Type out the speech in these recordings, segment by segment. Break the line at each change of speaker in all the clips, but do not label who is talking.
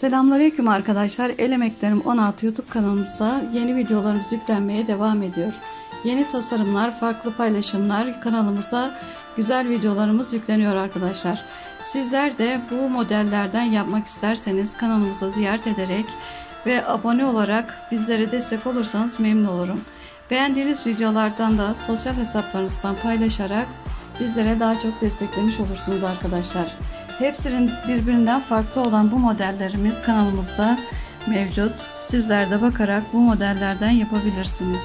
Selamünaleyküm arkadaşlar. El Emeklerim 16 YouTube kanalımıza yeni videolarımız yüklenmeye devam ediyor. Yeni tasarımlar, farklı paylaşımlar kanalımıza güzel videolarımız yükleniyor arkadaşlar. Sizler de bu modellerden yapmak isterseniz kanalımıza ziyaret ederek ve abone olarak bizlere destek olursanız memnun olurum. Beğendiğiniz videolardan da sosyal hesaplarınızdan paylaşarak bizlere daha çok desteklemiş olursunuz arkadaşlar. Hepsinin birbirinden farklı olan bu modellerimiz kanalımızda mevcut. Sizler de bakarak bu modellerden yapabilirsiniz.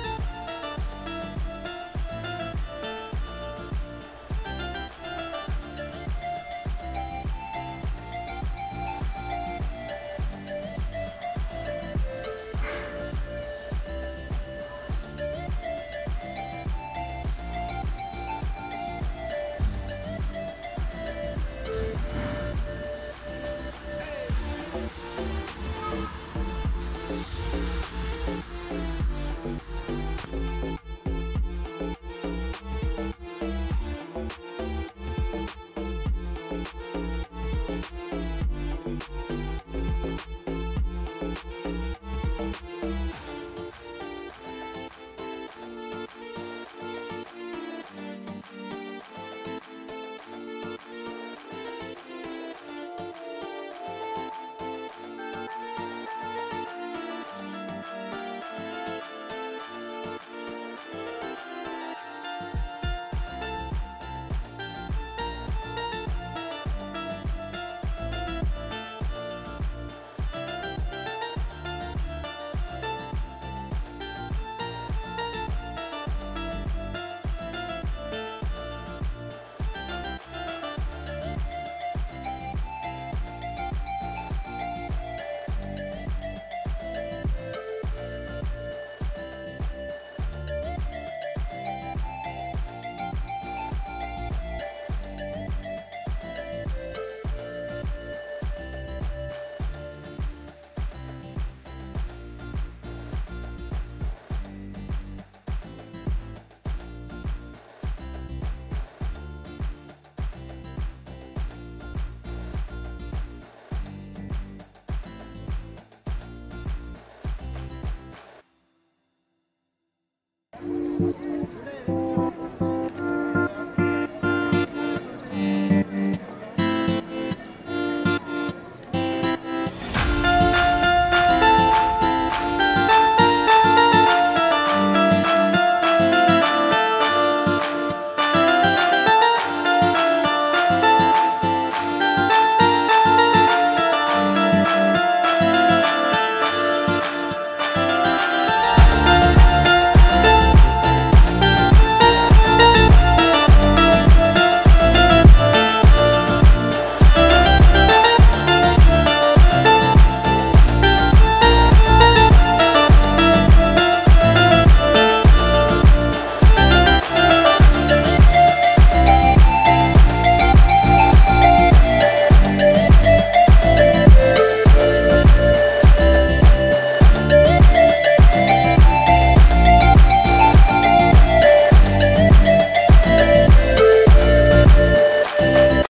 えっ?